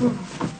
嗯。